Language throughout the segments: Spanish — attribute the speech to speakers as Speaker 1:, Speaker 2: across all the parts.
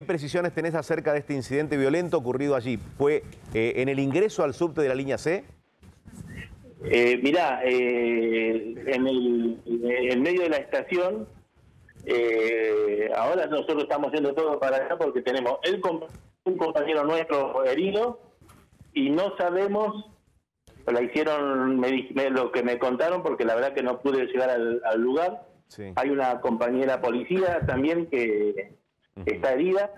Speaker 1: ¿Qué precisiones tenés acerca de este incidente violento ocurrido allí? ¿Fue eh, en el ingreso al subte de la línea C?
Speaker 2: Eh, mirá, eh, en, el, en medio de la estación, eh, ahora nosotros estamos haciendo todo para allá porque tenemos el, un compañero nuestro herido y no sabemos, la hicieron me me- lo que me contaron porque la verdad que no pude llegar al, al lugar.
Speaker 1: Sí.
Speaker 2: Hay una compañera policía también que está herida,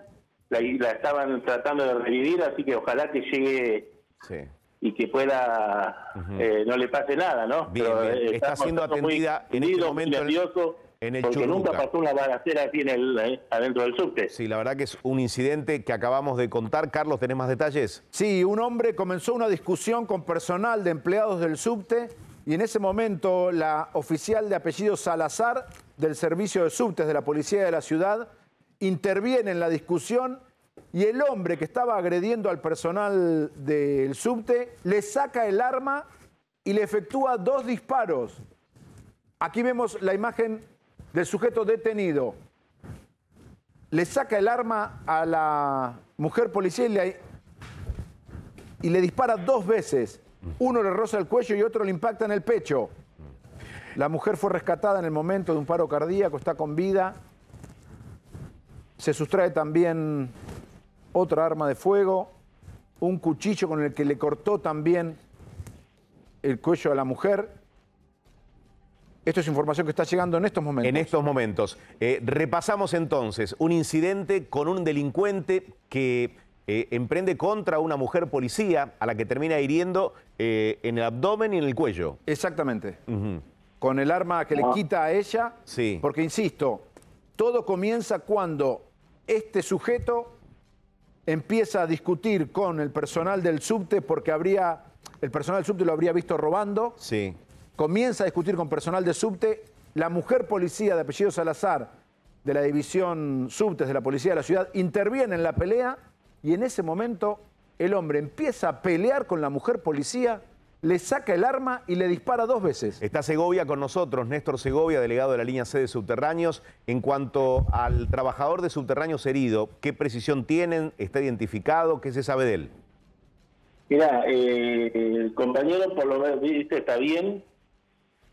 Speaker 2: la, la estaban tratando de revivir, así que ojalá que llegue
Speaker 1: Sí.
Speaker 2: y que pueda eh, no le pase nada, ¿no?
Speaker 1: Bien, bien.
Speaker 2: eh,
Speaker 1: Está siendo atendida en este momento en- el
Speaker 2: porque
Speaker 1: Churruca.
Speaker 2: nunca pasó una balacera así en el, eh, adentro del subte.
Speaker 1: Sí, la verdad que es un incidente que acabamos de contar. Carlos, ¿tenés más detalles?
Speaker 3: Sí, un hombre comenzó una discusión con personal de empleados del subte y en ese momento la oficial de apellido Salazar del servicio de subtes de la policía de la ciudad interviene en la discusión y el hombre que estaba agrediendo al personal del subte le saca el arma y le efectúa dos disparos. Aquí vemos la imagen del sujeto detenido. Le saca el arma a la mujer policía y le, y le dispara dos veces. Uno le roza el cuello y otro le impacta en el pecho. La mujer fue rescatada en el momento de un paro cardíaco, está con vida. Se sustrae también otra arma de fuego, un cuchillo con el que le cortó también el cuello a la mujer. Esto es información que está llegando en estos momentos.
Speaker 1: En estos momentos. Eh, repasamos entonces un incidente con un delincuente que eh, emprende contra una mujer policía a la que termina hiriendo eh, en el abdomen y en el cuello.
Speaker 3: Exactamente. Con el arma que le quita a ella.
Speaker 1: Sí.
Speaker 3: Porque, insisto, todo comienza cuando este sujeto empieza a discutir con el personal del subte porque habría, el personal del subte lo habría visto robando.
Speaker 1: Sí.
Speaker 3: Comienza a discutir con personal de subte. La mujer policía de apellido Salazar, de la división subtes de la policía de la ciudad, interviene en la pelea y en ese momento el hombre empieza a pelear con la mujer policía, le saca el arma y le dispara dos veces.
Speaker 1: Está Segovia con nosotros, Néstor Segovia, delegado de la línea C de Subterráneos. En cuanto al trabajador de Subterráneos herido, ¿qué precisión tienen? ¿Está identificado? ¿Qué se sabe de él?
Speaker 2: Mira, eh, el compañero por lo menos viste está bien.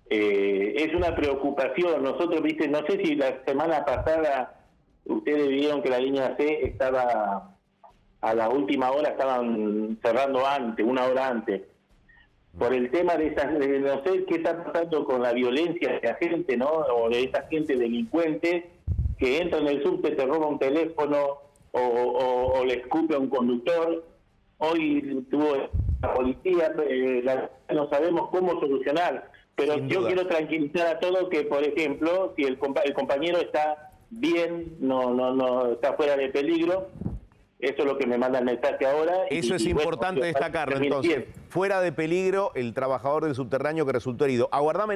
Speaker 2: Eh, es una preocupación. Nosotros, viste, no sé si la semana pasada ustedes vieron que la línea C estaba a la última hora, estaban cerrando antes, una hora antes. Por el tema de esas, de no sé qué está pasando con la violencia de la gente, ¿no? O de esa gente delincuente que entra en el subte, te roba un teléfono o, o- o le escupe a un conductor. Hoy tuvo la policía, eh, la- no sabemos cómo solucionar. Pero
Speaker 1: Sin
Speaker 2: yo
Speaker 1: duda.
Speaker 2: quiero tranquilizar a todos que, por ejemplo, si el, compa- el compañero está bien, no, no, no está fuera de peligro, eso es lo que me manda el mensaje ahora. y-
Speaker 1: Eso es
Speaker 2: y bueno,
Speaker 1: importante
Speaker 2: que
Speaker 1: destacarlo entonces. Fuera de peligro el trabajador del subterráneo que resultó herido. Aguardame,